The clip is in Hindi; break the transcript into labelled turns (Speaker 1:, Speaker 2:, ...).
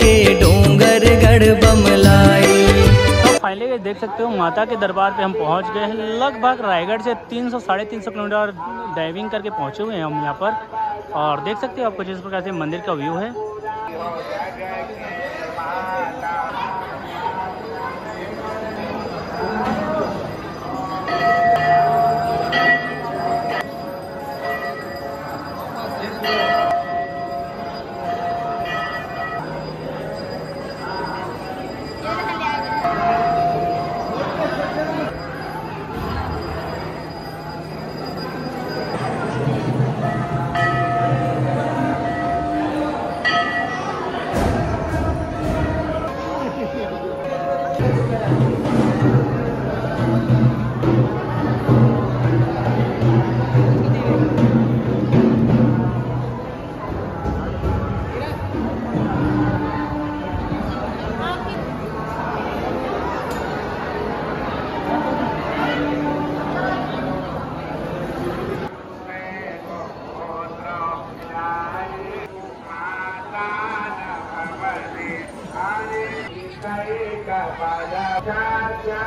Speaker 1: के डोंगरगढ़ बमलाई फाइनली देख सकते हो, माता के दरबार पे हम पहुँच गए हैं। लगभग रायगढ़ से 300 सौ, साढ़े तीन किलोमीटर डाइविंग करके पहुँचे हुए हैं हम यहाँ पर। और देख सकते हो आपको जिस प्रकार से मंदिर का व्यू है। Yeah. करे का प्राचार्योजारी